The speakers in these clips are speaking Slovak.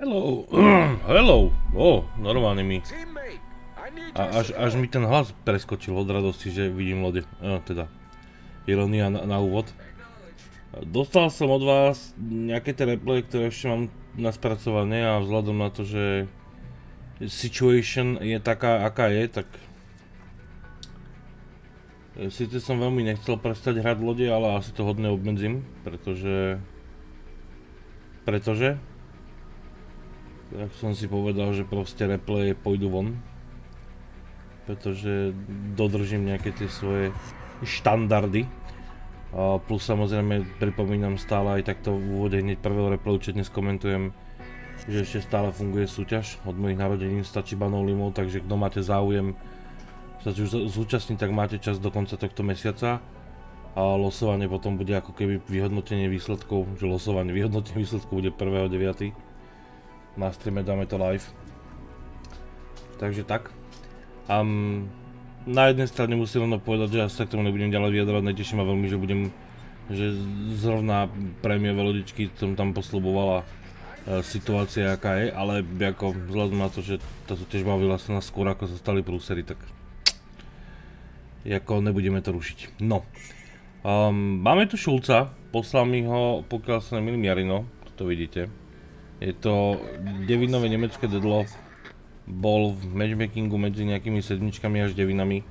Hello, hello, o, normálne mi. A až, až mi ten hlas preskočil od radosti, že vidím lode. No, teda, ironia na, na úvod. Dostal som od vás nejaké tie replaye, ktoré ešte mám naspracované a vzhľadom na to, že situation je taká, aká je, tak Sice som veľmi nechcel prestať hrať lode, ale asi to hodne obmedzím, pretože... Pretože? Tak som si povedal, že proste replaye pôjdu von. Pretože dodržím nejaké tie svoje štandardy. Plus samozrejme pripomínam stále aj takto v úvode hneď prvého replayu, čo dnes komentujem, že ešte stále funguje súťaž. Od mojich narodenín stačí banou limov, takže kto máte záujem sa zúčastniť, tak máte čas do konca tohto mesiaca. A losovanie potom bude ako keby vyhodnotenie výsledkov, že losovanie, vyhodnotenie výsledkov bude 1.9 na streame dáme to live. Takže tak. Um, na jednej strane musím len povedať, že ja sa k tomu nebudem ďalej vyjadrovať, neteším ma veľmi, že budem, že zrovna prémiové lodičky som tam poslubovala e, situácia aká je, ale ako vzhľadom na to, že tá súťaž bola vyhlásená skôr ako sa stali prúsery, tak ako nebudeme to rušiť. No, um, máme tu Šulca, poslal mi ho, pokiaľ sa nemýlim Jarino, to vidíte. Je to devinové nemecké dedlo. Bol v matchmakingu medzi nejakými sedmičkami až devinami.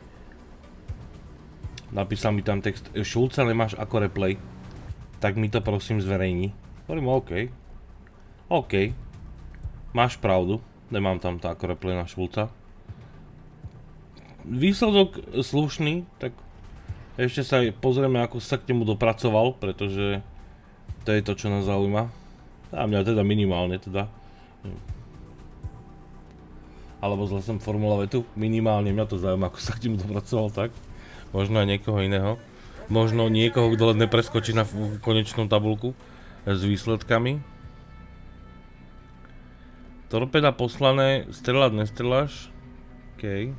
Napísal mi tam text, Šulca nemáš ako replay, tak mi to prosím zverejni. Hovorím, OK. OK. Máš pravdu, nemám tam to ako replay na Šulca. Výsledok slušný, tak ešte sa pozrieme, ako sa k nemu dopracoval, pretože to je to, čo nás zaujíma. A mňa teda minimálne teda. Alebo zle som formula vetu. Minimálne mňa to zaujíma, ako sa k tým dopracoval tak. Možno aj niekoho iného. Možno niekoho, kto len nepreskočí na konečnú tabulku s výsledkami. Torpeda poslané, strelať nestreláš. OK.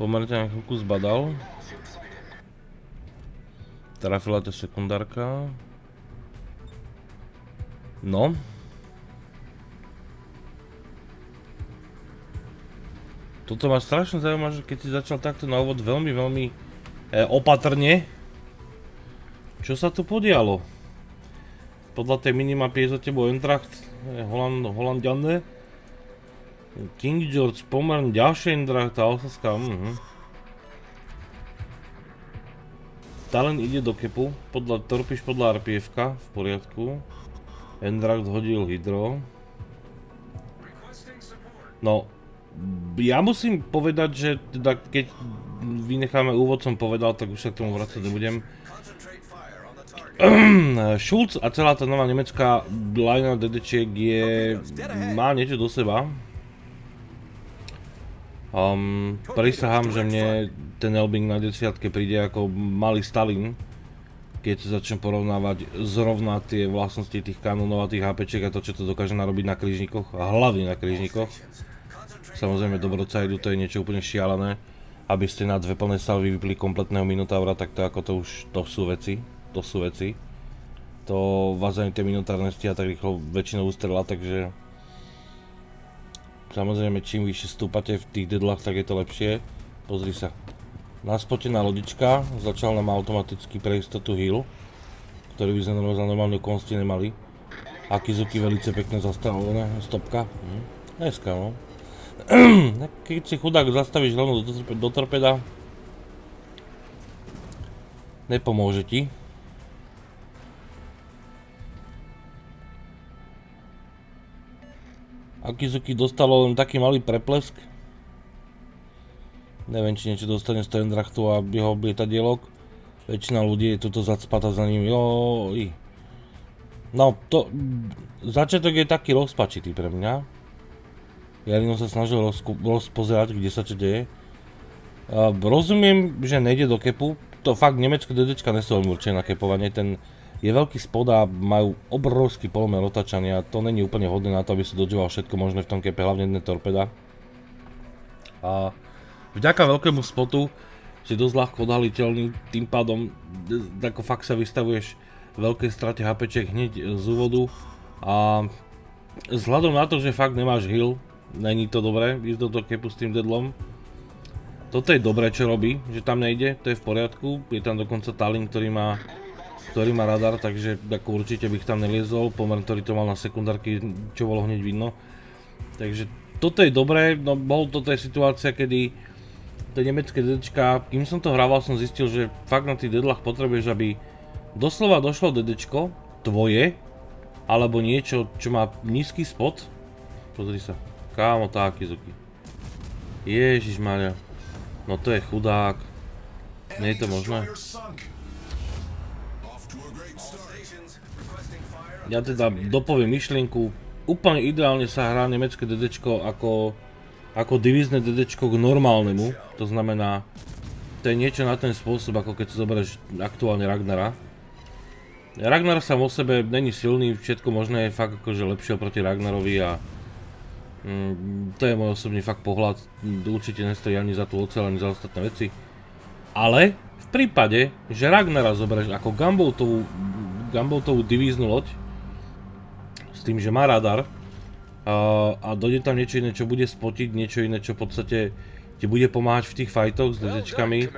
Pomerne na chvíľku zbadal. Trafila to sekundárka. No. Toto ma strašne zaujíma, že keď si začal takto na úvod veľmi, veľmi e, opatrne. Čo sa tu podialo? Podľa tej minimapy je za tebou Entracht, e, Holandiane. King George, pomerne ďalšie Entracht a Alsaska, mhm. Talen ide do kepu, podľa, torpíš podľa RPF-ka, v poriadku. Endrakt hodil Hydro. No, ja musím povedať, že teda keď vynecháme úvod som povedal, tak už sa k tomu vracať nebudem. Schulz a celá tá nová nemecká line DDčiek je... má niečo do seba. Um, prisahám, že mne ten Elbing na desiatke príde ako malý Stalin keď začnem porovnávať zrovna tie vlastnosti tých kanónov a tých HPčiek a to, čo to dokáže narobiť na krížnikoch a hlavne na krížnikoch. Samozrejme Dobrocajdu to je niečo úplne šialené. Aby ste na dve plné salvy vypli kompletného Minotaura, tak to ako to už, to sú veci. To sú veci. To vás ani tie Minotaur nestia tak rýchlo väčšinou ustrela, takže... Samozrejme čím vyššie stúpate v tých dedlách, tak je to lepšie. Pozri sa. Naspotená lodička, začal nám automaticky pre istotu heal, ktorý by sme normálne konsti nemali. Akizuki velice pekne zastavené, stopka. Hm. Dneska no. Keď si chudák zastavíš rovno do, do torpeda, nepomôže ti. Akizuki dostalo len taký malý preplesk. Neviem, či niečo dostane z Tendrachtu a jeho lietadielok. Väčšina ľudí je tuto zacpata za ním. Joj. No, to... Začiatok je taký rozpačitý pre mňa. Jarino sa snažil rozpozerať, kde sa čo deje. Rozumiem, že nejde do kepu. To fakt nemecké DDčka nesú veľmi určené na kepovanie. Ten je veľký spod a majú obrovský polomer otačania. To není úplne hodné na to, aby sa dodžoval všetko možné v tom kepe, hlavne jedné torpeda. A vďaka veľkému spotu si dosť ľahko odhaliteľný, tým pádom ako fakt sa vystavuješ veľké strate HPček hneď z úvodu a vzhľadom na to, že fakt nemáš heal, není to dobré ísť do toho kepu s tým deadlom. Toto je dobré, čo robí, že tam nejde, to je v poriadku. Je tam dokonca Talin, ktorý má, ktorý má radar, takže ako určite bych tam neliezol. Pomer, ktorý to mal na sekundárky, čo bolo hneď vidno. Takže toto je dobré, no bol toto je situácia, kedy tie nemecké DDčka, kým som to hrával, som zistil, že fakt na tých deadlách potrebuješ, aby doslova došlo DDčko, tvoje, alebo niečo, čo má nízky spot. Pozri sa, kámo, taký zuky. Ježišmaria. No to je chudák. Nie je to možné. Ja teda dopoviem myšlienku. Úplne ideálne sa hrá nemecké DDčko ako, ako divízne DDčko k normálnemu. To znamená, to je niečo na ten spôsob, ako keď si zoberieš aktuálne Ragnara. Ragnar sa o sebe není silný, všetko možné je fakt akože lepšie oproti Ragnarovi a Mm, to je môj osobný fakt pohľad, určite nestojí ani za tú oceľ, ani za ostatné veci. Ale v prípade, že Ragnara zoberieš ako Gamboutovú divíznu loď, s tým, že má radar, a, dojde tam niečo iné, čo bude spotiť, niečo iné, čo v podstate ti bude pomáhať v tých fightoch s DDčkami,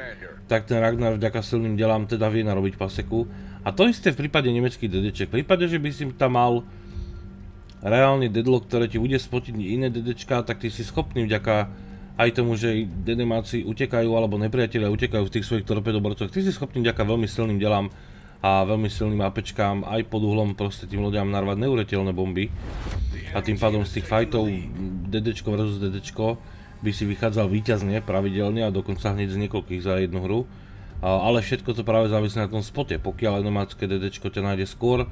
tak ten Ragnar vďaka silným delám teda vie narobiť paseku. A to isté v prípade nemeckých DDček. V prípade, že by si tam mal reálne deadlock, ktoré ti bude spotiť iné DDčka, tak ty si schopný vďaka aj tomu, že dedemáci utekajú alebo nepriatelia utekajú v tých svojich torpedoborcoch, ty si schopný vďaka veľmi silným delám a veľmi silným APčkám aj pod uhlom proste tým ľuďom narvať neuretelné bomby. A tým pádom z tých fightov DDčko versus DDčko by si vychádzal výťazne pravidelne a dokonca hneď z niekoľkých za jednu hru. Ale všetko to práve závisí na tom spote, pokiaľ animácké DDčko ťa nájde skôr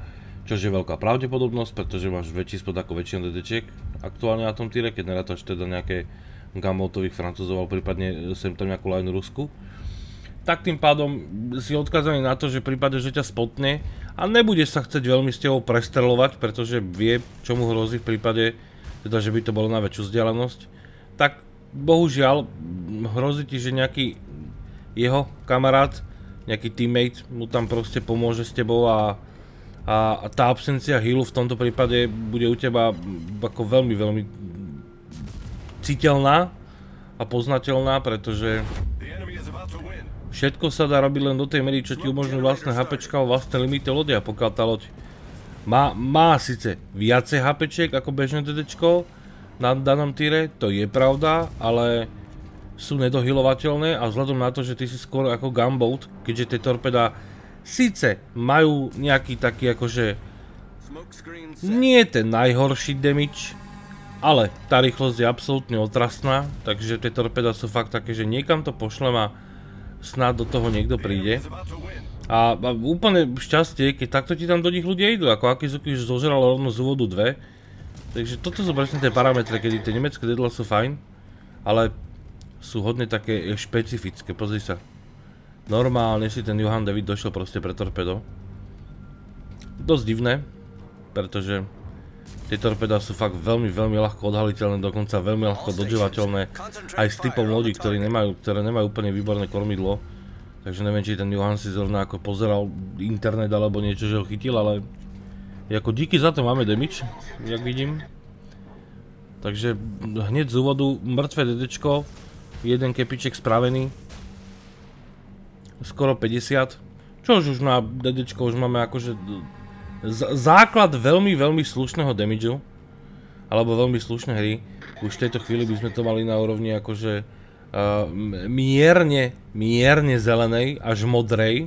čo je veľká pravdepodobnosť, pretože máš väčší spod ako väčšina DDčiek aktuálne na tom týre, keď nerátaš teda nejaké Gamotových francúzov, alebo prípadne sem tam nejakú line Rusku. Tak tým pádom si odkazaný na to, že prípade, že ťa spotne a nebudeš sa chcieť veľmi s tebou prestrelovať, pretože vie, čo mu hrozí v prípade, teda, že by to bolo na väčšiu vzdialenosť, tak bohužiaľ hrozí ti, že nejaký jeho kamarát, nejaký teammate mu tam proste pomôže s tebou a a tá absencia healu v tomto prípade bude u teba ako veľmi, veľmi citeľná a poznateľná, pretože všetko sa dá robiť len do tej mery, čo ti umožňujú vlastné HPčka a vlastné limity lode a pokiaľ tá loď má, má síce viacej HPčiek ako bežné DDčko na danom týre, to je pravda, ale sú nedohilovateľné a vzhľadom na to, že ty si skôr ako gunboat, keďže tie torpeda Sice majú nejaký taký akože nie ten najhorší damage, ale tá rýchlosť je absolútne otrasná, takže tie torpeda sú fakt také, že niekam to pošlem a snad do toho niekto príde. A, a úplne šťastie, keď takto ti tam do nich ľudia idú, ako Akizuki už zožral rovno z úvodu 2. Takže toto sú presne tie parametre, kedy tie nemecké deadla sú fajn, ale sú hodne také špecifické, pozri sa. Normálne si ten Johan David došiel proste pre torpedo. Dosť divné, pretože tie torpeda sú fakt veľmi, veľmi ľahko odhaliteľné, dokonca veľmi ľahko dodžovateľné aj s typom lodí, ktoré nemajú, ktoré nemajú úplne výborné kormidlo. Takže neviem, či ten Johan si zrovna ako pozeral internet alebo niečo, že ho chytil, ale ako díky za to máme damage, jak vidím. Takže hneď z úvodu mŕtve DDčko, jeden kepiček spravený, skoro 50. Čo už na DDčko už máme akože základ veľmi, veľmi slušného damageu. Alebo veľmi slušné hry. Už v tejto chvíli by sme to mali na úrovni akože uh, mierne, mierne zelenej, až modrej.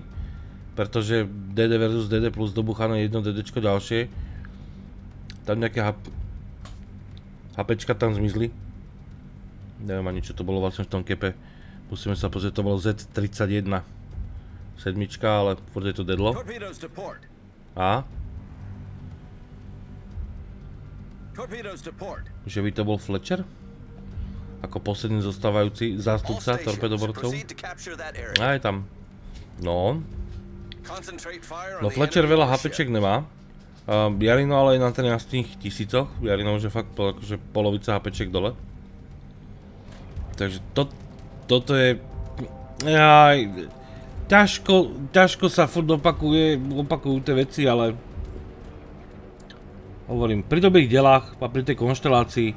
Pretože DD versus DD plus dobuchané jedno DDčko ďalšie. Tam nejaké HP... HPčka tam zmizli. Neviem ani čo to bolo vlastne v tom kepe. Musíme sa pozrieť, to bolo Z31 sedmička, ale furt je to dedlo. A? Že by to bol Fletcher? Ako posledný zostávajúci zástupca torpedoborcov? A je tam. No. No Fletcher veľa HPček nemá. Jarino ale je na 13 tisícoch. Jarino už je fakt akože polovica HPček dole. Takže to, toto je... Aj, ťažko, ťažko sa furt opakuje, opakujú tie veci, ale hovorím, pri dobrých delách a pri tej konštelácii,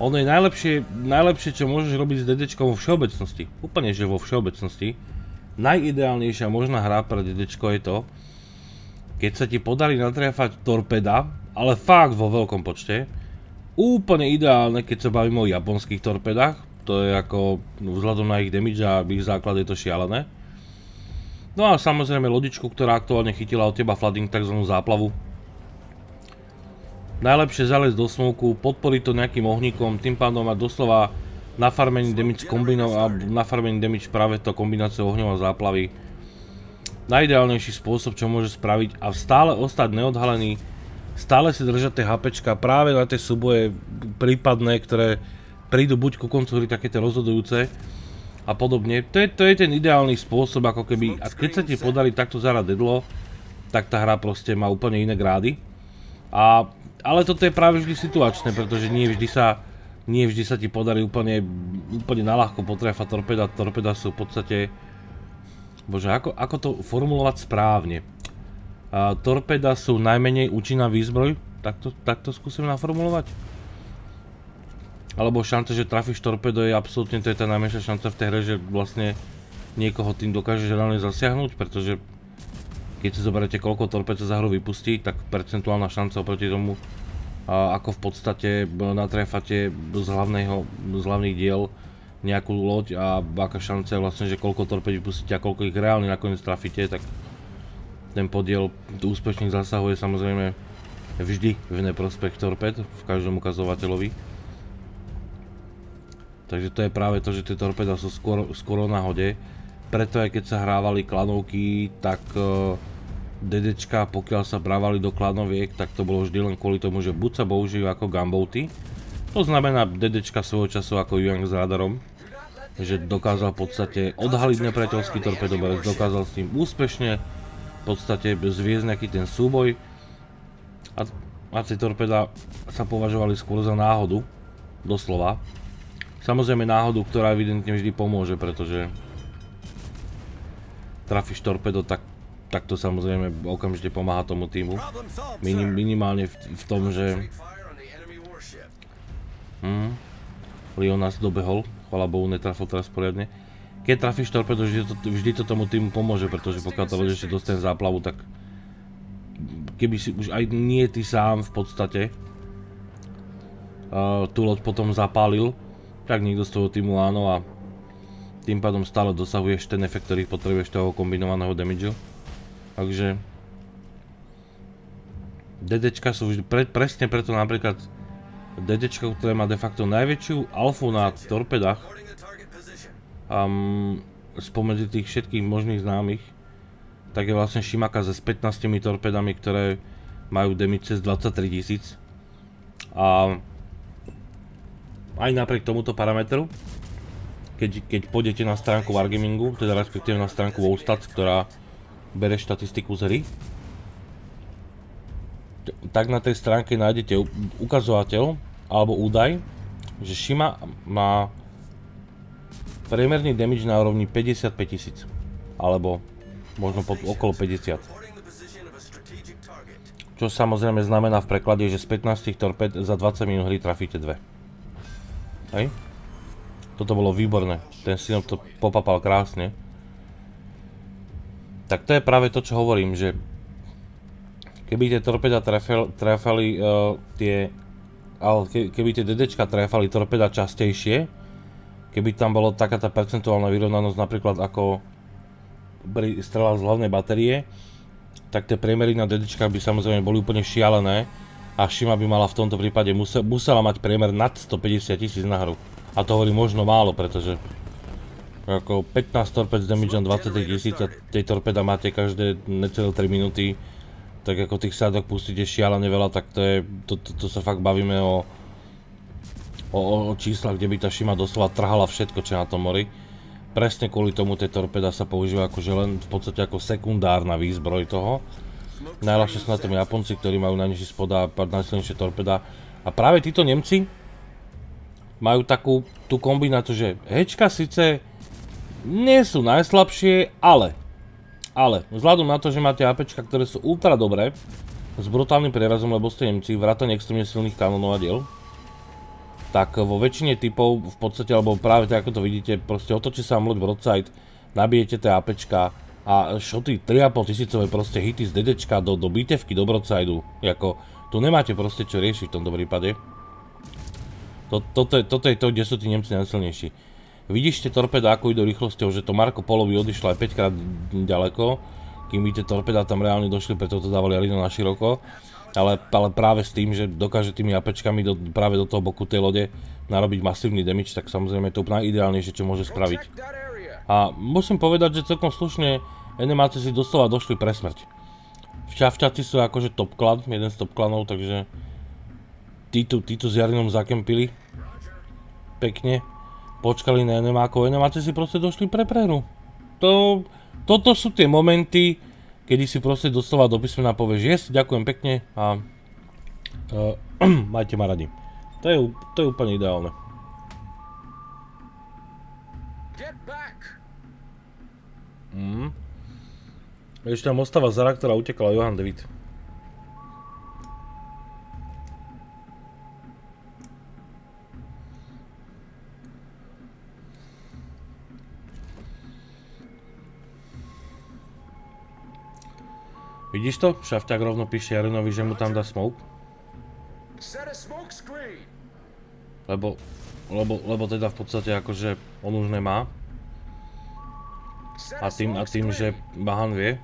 ono je najlepšie, najlepšie, čo môžeš robiť s DDčkom vo všeobecnosti. Úplne, že vo všeobecnosti. Najideálnejšia možná hra pre DDčko je to, keď sa ti podarí natriafať torpeda, ale fakt vo veľkom počte. Úplne ideálne, keď sa bavíme o japonských torpedách, to je ako vzhľadom na ich damage a ich základ je to šialené. No a samozrejme lodičku, ktorá aktuálne chytila od teba flooding, tzv. záplavu, Najlepšie zalezť do smoku, podporiť to nejakým ohníkom, tým pádom mať doslova nafarmený damage kombinov a nafarmený damage práve to kombináciou ohňov a záplavy. Najideálnejší spôsob, čo môže spraviť a stále ostať neodhalený, stále si držať tie HPčka práve na tie súboje prípadné, ktoré prídu buď ku koncu hry také tie rozhodujúce a podobne. To je, to je ten ideálny spôsob, ako keby, a keď sa ti podarí takto zarať dedlo, tak tá hra proste má úplne iné grády. A ale toto je práve vždy situačné, pretože nie vždy sa, nie vždy sa ti podarí úplne, úplne naľahko potrefať torpeda. Torpeda sú v podstate... Bože, ako, ako to formulovať správne? Uh, torpeda sú najmenej účinná výzbroj? Takto, takto skúsim naformulovať? Alebo šance, že trafíš torpedo je absolútne, to je tá najmenšia šanca v tej hre, že vlastne niekoho tým dokážeš reálne zasiahnuť, pretože keď si zoberete koľko torped sa za hru vypustí, tak percentuálna šanca oproti tomu, ako v podstate natrefate z, hlavného, z hlavných diel nejakú loď a aká šanca je vlastne, že koľko torped vypustíte a koľko ich reálne nakoniec trafíte, tak ten podiel úspešných zásahov je samozrejme vždy v neprospech torped v každom ukazovateľovi. Takže to je práve to, že tie torpeda sú skôr, skôr o náhode. Preto aj keď sa hrávali klanovky, tak uh, DDčka, pokiaľ sa brávali do kladoviek, tak to bolo vždy len kvôli tomu, že buď sa použijú ako gunboaty, to znamená DDčka svojho času ako Yang s radarom, že dokázal v podstate odhaliť nepriateľský torpedoberec, dokázal s tým úspešne v podstate zviezť nejaký ten súboj a, a tie torpeda sa považovali skôr za náhodu, doslova. Samozrejme náhodu, ktorá evidentne vždy pomôže, pretože trafíš torpedo, tak tak to samozrejme okamžite pomáha tomu týmu. Minim, minimálne v, v tom, že... Hmm. Leon nás dobehol, chvala Bohu, netrafil teraz poriadne. Keď trafíš torpedo, vždy to, vždy to tomu týmu pomôže, pretože pokiaľ to loď ešte dostane záplavu, tak keby si už aj nie ty sám v podstate uh, tú loď potom zapálil, tak niekto z toho týmu áno a tým pádom stále dosahuješ ten efekt, ktorý potrebuješ toho kombinovaného damageu. Takže DDčka sú vždy, pre, presne preto napríklad DDčka, ktoré má de facto najväčšiu alfu na torpedách um, spomedzi tých všetkých možných známych, tak je vlastne Shimaka se s 15 torpedami, ktoré majú damage cez 23 tisíc. A aj napriek tomuto parametru, keď, keď pôjdete na stránku Wargamingu, teda respektíve na stránku Wallstats, ktorá bere štatistiku z hry, tak na tej stránke nájdete ukazovateľ alebo údaj, že Shima má priemerný damage na úrovni 55 tisíc, alebo možno pod, okolo 50. Čo samozrejme znamená v preklade, že z 15 torped za 20 minút hry trafíte dve. Hej? Toto bolo výborné, ten synop to popapal krásne. Tak to je práve to, čo hovorím, že keby tie torpeda trafali uh, tie, ale keby tie DDčka trafali torpeda častejšie, keby tam bolo taká tá percentuálna vyrovnanosť napríklad ako pri z hlavnej batérie, tak tie priemery na DDčkách by samozrejme boli úplne šialené a Shima by mala v tomto prípade musela mať priemer nad 150 tisíc na hru. A to hovorí možno málo, pretože ako 15 torped s damage 23 tisíc a tej torpeda máte každé necelé 3 minúty, tak ako tých sádok pustíte šialene veľa, tak to je, to, to, to sa fakt bavíme o, o, o číslach, kde by tá šima doslova trhala všetko, čo na tom mori. Presne kvôli tomu tie torpeda sa používa akože len v podstate ako sekundárna výzbroj toho. Najľahšie sú na tom Japonci, ktorí majú najnižší spod a najsilnejšie torpeda. A práve títo Nemci majú takú tú kombináciu, že hečka síce nie sú najslabšie, ale ale vzhľadom na to, že máte APčka, ktoré sú ultra dobré, s brutálnym prerazom, lebo ste Nemci, vrátane extrémne silných kanónov a diel, tak vo väčšine typov v podstate, alebo práve tak ako to vidíte, proste otočí sa vám loď broadside, nabijete tie APčka a šoty 3,5 tisícové proste hity z DDčka do, do bitevky, do broadsideu, ako tu nemáte proste čo riešiť v tomto prípade. To, toto, je, toto je to, kde sú tí Nemci najsilnejší. Vidíš tie torpeda, ako idú rýchlosťou, že to Marko Polo by odišlo aj 5 krát ďaleko, kým by tie torpeda tam reálne došli, preto to dávali Arino na široko. Ale, ale práve s tým, že dokáže tými apečkami do, práve do toho boku tej lode narobiť masívny damage, tak samozrejme je to úplne ideálnejšie, čo môže spraviť. A musím povedať, že celkom slušne animácie si doslova došli pre smrť. Včavčaci sú akože top klan, jeden z top klanov, takže títo, títo s Jarinom zakempili pekne. Počkali na enemákov, enemáci si proste došli pre prehru. To, toto sú tie momenty, kedy si proste doslova do písmena povieš yes, ďakujem pekne a uh, majte ma radi. To je, to je úplne ideálne. Mm. Ešte tam ostáva Zara, ktorá utekala Johan David. Vidíš to? Šafťák rovno píše Jarinovi, že mu tam dá smoke. Lebo, lebo, lebo teda v podstate akože on už nemá. A tým, a tým, že Bahan vie,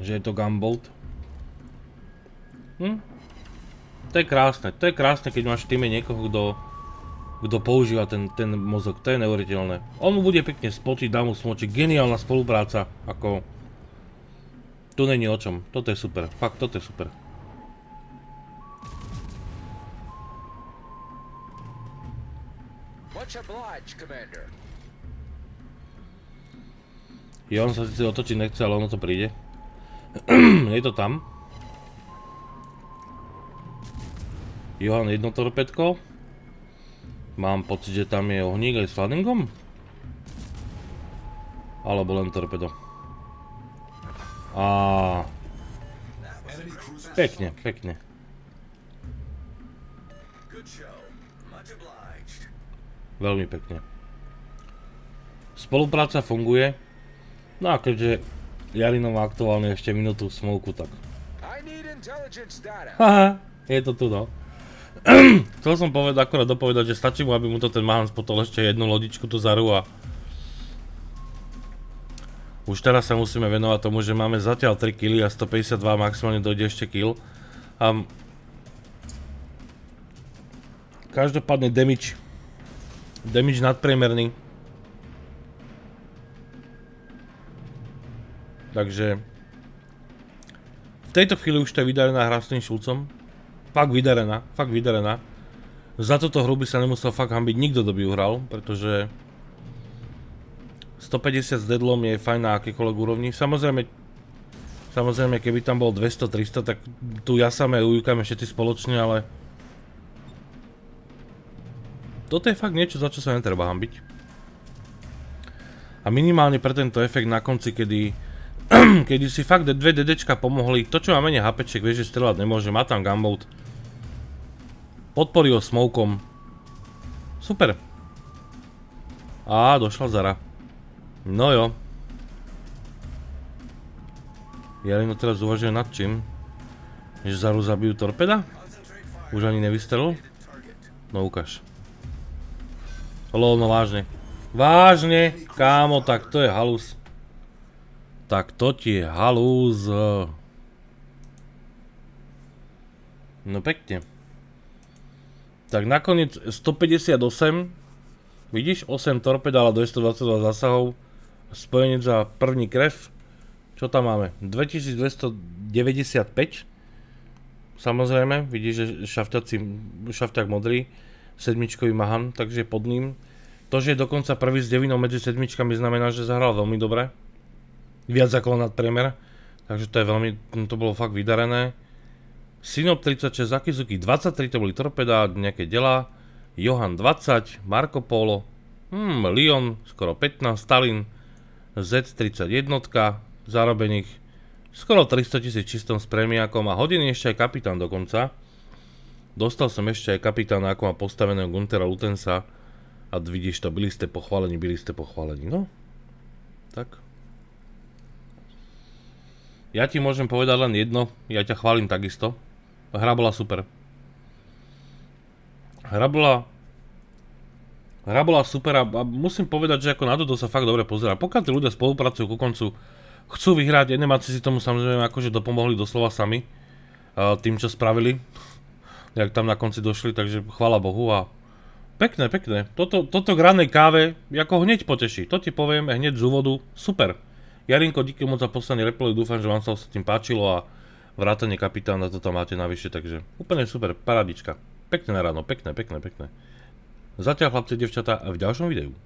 že je to Gumbolt. Hm? To je krásne, to je krásne, keď máš v týme niekoho, kto kto používa ten, ten mozog, to je neuveriteľné. On mu bude pekne spočiť, dá mu smočiť, geniálna spolupráca, ako... Tu není o čom, toto je super, fakt, toto je super. Jo, on sa si otočiť nechce, ale ono to príde. je to tam. Johan jedno torpedko. Mám pocit, že tam je ohník aj s fladingom? Alebo len torpedo? A Pekne, pekne. Veľmi pekne. Spolupráca funguje. No a keďže Jarino má aktuálne ešte minútu smoku, tak... Haha, je to tu no. Chcel som povedať, akorát dopovedať, že stačí mu, aby mu to ten Mahan spotol ešte jednu lodičku tu zaru a už teraz sa musíme venovať tomu, že máme zatiaľ 3 kg a 152 maximálne dojde ešte kill. A každopádne damage damage nadpriemerný. Takže v tejto chvíli už to je vydarená hra s tým šulcom. Fakt vydarená, fakt vydarená. Za toto hru by sa nemusel fakt hambiť nikto, kto by ju hral, pretože 150 s deadlom je fajn na akékoľvek úrovni. Samozrejme, samozrejme keby tam bol 200-300, tak tu jasame ujúkame všetci spoločne, ale toto je fakt niečo, za čo sa netreba hambiť. A minimálne pre tento efekt na konci, kedy kedy si fakt dve DDčka pomohli, to čo má menej HPček, vieš, že strelať nemôže, má tam gunboat. Podporí ho smokom. Super. Á, došla Zara. No jo. Jarino teraz uvažuje nad čím? Že Zaru zabijú torpeda? Už ani nevystrelil? No ukáž. Lol, no vážne. Vážne, kámo, tak to je halus. Tak to ti je halúz. No pekne. Tak nakoniec 158. Vidíš? 8 torped, ale 222 zasahov. Spojenec za první krev. Čo tam máme? 2295. Samozrejme, vidíš, že šafťak modrý. Sedmičkový Mahan, takže pod ním. To, že je dokonca prvý s devinou medzi sedmičkami znamená, že zahral veľmi dobre viac ako nadpriemer. Takže to je veľmi, to bolo fakt vydarené. Sinop 36, Akizuki 23, to boli torpeda, nejaké dela. Johan 20, Marco Polo, hmm, Lyon skoro 15, Stalin, Z31, zarobených Skoro 300 tisíc čistom s prémiakom a hodiny ešte aj kapitán dokonca. Dostal som ešte aj kapitána, ako má postaveného Guntera Lutensa. A vidíš to, byli ste pochválení, byli ste pochválení. No, tak. Ja ti môžem povedať len jedno, ja ťa chválim takisto. Hra bola super. Hra bola... Hra bola super a, musím povedať, že ako na toto sa fakt dobre pozera. Pokiaľ tí ľudia spolupracujú ku koncu, chcú vyhrať, animáci si tomu samozrejme akože dopomohli doslova sami tým, čo spravili, jak tam na konci došli, takže chvála Bohu a pekné, pekné. Toto, toto k ranej káve ako hneď poteší, to ti poviem hneď z úvodu, super. Jarinko, díky moc za poslanie replay, dúfam, že vám sa tým páčilo a vrátanie kapitána to tam máte navyše, takže úplne super, paradička. Pekné ráno, pekné, pekné, pekné. Zatiaľ chlapci, devčatá, v ďalšom videu.